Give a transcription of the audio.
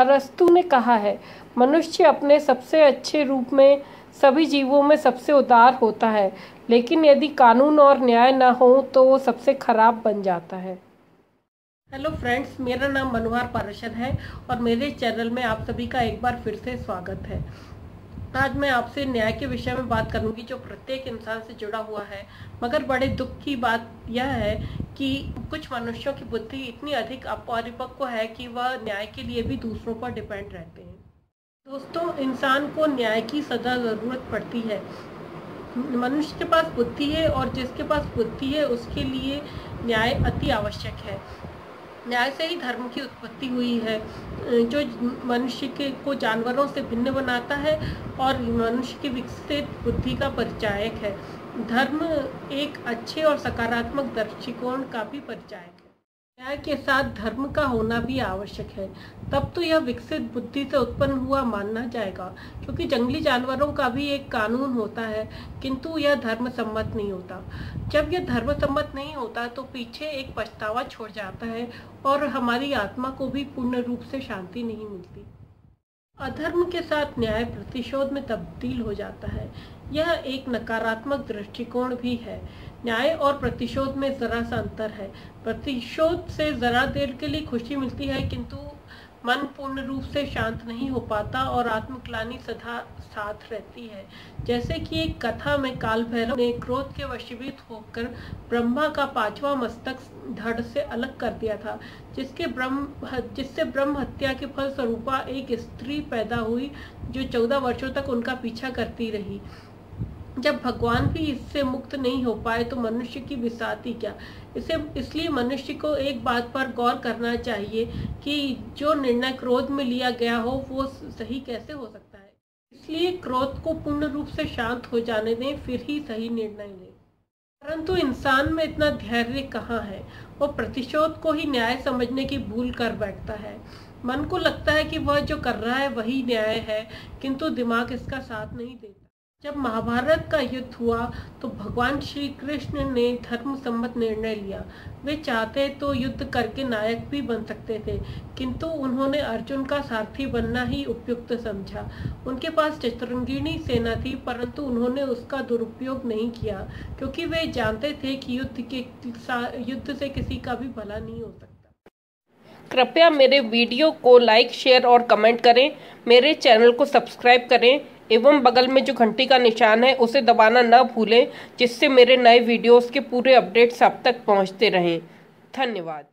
अरस्तु ने कहा है, मनुष्य अपने सबसे अच्छे रूप में सभी जीवों में सबसे उदार होता है, लेकिन यदि कानून और न्याय न हो तो वो सबसे खराब बन जाता है। हेलो फ्रेंड्स, मेरा नाम मनोहर पारशर है और मेरे चैनल में आप सभी का एक बार फिर से स्वागत है। आज मैं आपसे न्याय के विषय में बात करूँगी जो प्रत्येक इंसान से जुड़ा हुआ है, मगर बड़े दुख की बात यह है कि कुछ मनुष्यों की बुद्धि इतनी अधिक अपरिपक्व है कि वह न्याय के लिए भी दूसरों पर डिपेंड रहते हैं। दोस्तों, इंसान को न्याय की सदा ज़रूरत पड़ती है। मनुष्य के पास बुद्धि है और जिसके पास बुद्धि है, उसके लिए न्याय अति आवश्यक है। न्याय से ही धर्म की उत्पत्ति हुई है। जो मनुष्य के, को जानवरों से भिन्न बनाता है और मनुष्य की विकसित बुद्धि का परिचायक है। धर्म एक अच्छे और सकारात्मक दृष्टिकोण का भी परिचायक है। न्याय के साथ धर्म का होना भी आवश्यक है। तब तो यह विकसित बुद्धि से उत्पन्न हुआ मानना जाएगा, क्योंकि जंगली जानवरों का भी एक कानून होता है, किंतु यह धर्म सम्मत नहीं होता। जब यह धर्म सम्मत नहीं होता तो पीछे एक पछतावा छोड़ जाता है और हमारी आत्मा को भी पूर्ण रूप से शांति नहीं मिलती। अधर्म के साथ न्याय प्रतिशोध में तब्दील हो जाता है। यह एक नकारात्मक दृष्टिकोण भी है। न्याय और प्रतिशोध में जरा सा अंतर है। प्रतिशोध से जरा देर के लिए खुशी मिलती है, किंतु मन पूर्ण रूप से शांत नहीं हो पाता और आत्मक्लानी सदा साथ रहती है। जैसे कि एक कथा में काल भैरव ने क्रोध के वशीभूत होकर ब्रह्मा का पांचवा मस्तक धड़ से अलग कर दिया था, जिसके ब्रह्म, जिससे ब्रह्म हत्या के फल स्वरूपा एक स्त्री पैदा हुई, जो चौदह वर्षों तक उनका पीछा करती रही। जब भगवान भी इससे मुक्त नहीं हो पाए तो मनुष्य की विसाती क्या? इसे, इसलिए मनुष्य को एक बात पर गौर करना चाहिए कि जो निर्णय क्रोध में लिया गया हो, वो सही कैसे हो सकता है? इसलिए क्रोध को पूर्ण रूप से शांत हो जाने दें, फिर ही सही निर्णय लें। परंतु इंसान में इतना धैर्य कहाँ है? वो प्रतिशोध को ही न्याय समझने की भूल कर बैठता है। मन को लगता है कि वह जो कर रहा है, वही न्याय है, किंतु दिमाग इसका साथ नहीं देता। जब महाभारत का युद्ध हुआ तो भगवान श्री कृष्ण ने धर्म सम्मत निर्णय लिया। वे चाहते तो युद्ध करके नायक भी बन सकते थे, किंतु उन्होंने अर्जुन का सारथी बनना ही उपयुक्त समझा। उनके पास चतुरंगिणी सेना थी, परंतु उन्होंने उसका दुरुपयोग नहीं किया, क्योंकि वे जानते थे कि युद्ध के युद्ध से किसी का भी भला नहीं हो सकता। कृपया मेरे वीडियो को लाइक, शेयर और कमेंट करें। मेरे चैनल को सब्सक्राइब करें। एवं बगल में जो घंटी का निशान है, उसे दबाना न भूलें, जिससे मेरे नए वीडियोस के पूरे अपडेट्स आप तक पहुँचते रहें। धन्यवाद।